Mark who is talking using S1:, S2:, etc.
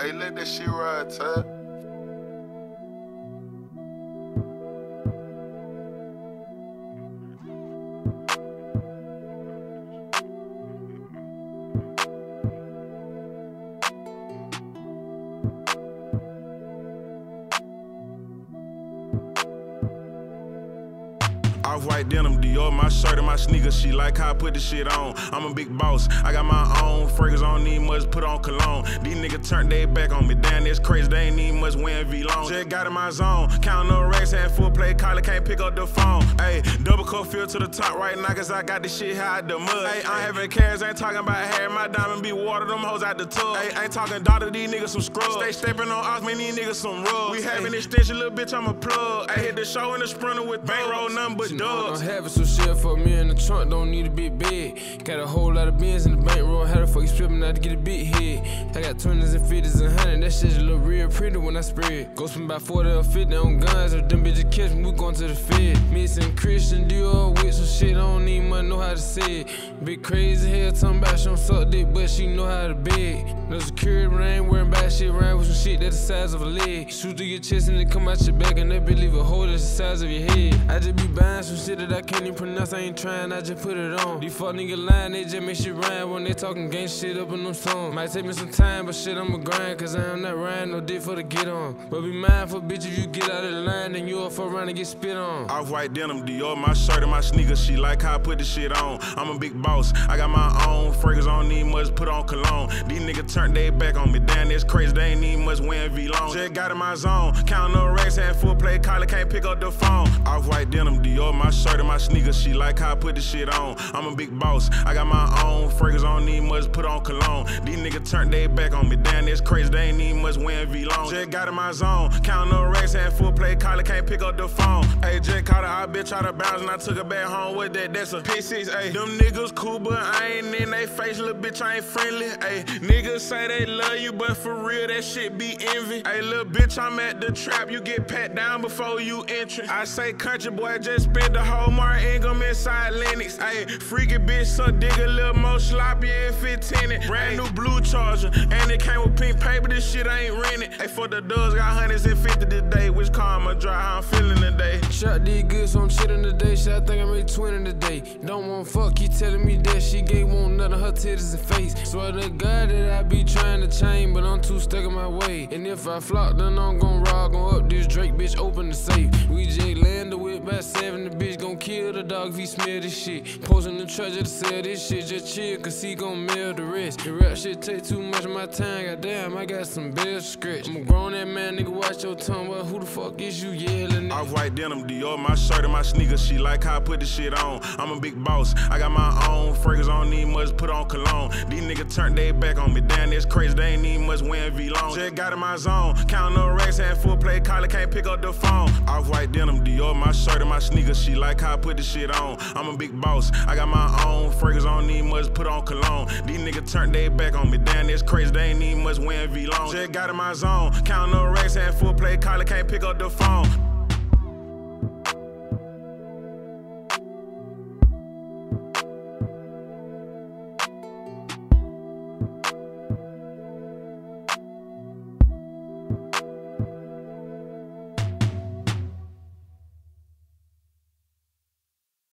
S1: Hey, let that shit ride, Ty.
S2: Off white denim, Dior, my shirt and my sneakers. She like how I put the shit on. I'm a big boss. I got my own fragrance. Don't need much, put on cologne. These niggas turned their back on me. Damn, that's crazy. They ain't need much wearing Vlone. Just got in my zone. Counting no racks and full play. Collar can't pick up the phone. Hey, double cup fill to the top right now, cause I got this shit high the mud. Hey, I ain't having cares, ain't talking about hair. My diamond be water, them hoes out the tub. Hey, ain't talking daughter, these niggas some scrubs. Stay stepping on off, man, these niggas some rubs. We having extension, little bitch, I'm a plug. I hit the show in the sprinter with bankroll, nothing but dubs.
S3: I'm having some shit for me in the trunk, don't need a big bed. Got a whole lot of bins in the bankroll, how the fuck you stripping out to get a big head? I got 20s and 50s and 100s, that shit look real pretty when I spread. Go spend about 40 or 50 on guns, if them bitches catch me, we going to the Fed. Missing Christian Dior with some shit, I don't even know how to say it. Big crazy hair, talking about she don't suck dick, but she know how to beg. No security, but I ain't wearing bad size of a leg. Shoot through your chest and then come out your back, and that bitch leave a hole that's the size of your head. I just be buying some shit that I can't even pronounce, I ain't trying, I just put it on. These fuck nigga lying, they just make shit rhyme when they talking gang shit up in them songs. Might take me some time, but shit, I'ma grind, cause I am not riding no dick for the get on. But be mindful, bitch, if you get out of the line, then you off around and get spit on.
S2: Off white denim, Dior, my shirt and my sneakers. She like how I put this shit on. I'm a big boss. I got my own fragrance, don't need much, put on cologne. These niggas turned their back on me. Damn, that's crazy. They ain't need much wearing Vlone. Just got in my zone. Counting no racks and full play. Collar can't pick up the phone. Off white denim, Dior, my shirt and my sneakers. She like how I put the shit on. I'm a big boss. I got my own fragrance on need much, put on cologne. These niggas turned their back on me. Damn, that's crazy. They ain't need much wearing Vlone. Just got in my zone. Counting no racks and full play. Collar can't pick up the phone. Just caught her. I bitch out of bounds and I took her back home with that. That's a P6. Hey, them niggas cool, but I ain't in they face. Little bitch, I ain't friendly. Hey, niggas say they love you, but for real, that shit be envy. Hey, little bitch, I'm at the trap. You get pat down before you enter. I say, country boy, just spent the whole Mark inside Lennox. Hey, freaky bitch, so dig a little more sloppy if it tinted. Brand new blue charger, and it came with pink paper. This shit I ain't rented. Hey, for the dogs, got hundreds and fifty today. Which car I'ma drive? How I'm feeling today.
S3: Shot did good, so I'm chillin' today. Shit, I think I made 20 today. Don't want fuck, keep telling me that she gay, want of her titties and face. Swear to God that I be trying to change, but I'm too stuck in my way. And if I flop, then I'm gon' rock, gon' up this Drake, bitch, open the safe. We just landed with by seven, the bitch gon' kill the dog if smell this shit. Posting the treasure to sell this shit, just chill, cause he gon' mail the rest. The rap shit take too much of my time, goddamn, I got some bills scratch. I'm a grown that man, nigga, watch your tongue, but who the fuck is you yelling at?
S2: Off white denim, Dior, my shirt and my sneakers. She like how I put this shit on. I'm a big boss. I got my own fragrance on need much, put on cologne. These niggas turned their back on me. Damn, that's crazy. They ain't need much wearing Vlone. Just got in my zone. Counting no racks and full play. Collar can't pick up the phone. Off white denim, Dior, my shirt and my sneakers. She like how I put this shit on. I'm a big boss. I got my own fragrance. Don't need much, put on cologne. These niggas turned their back on me. Damn, that's crazy. They ain't need much wearing Vlone. Just got in my zone. Counting no racks and full play. Collar can't pick up the phone.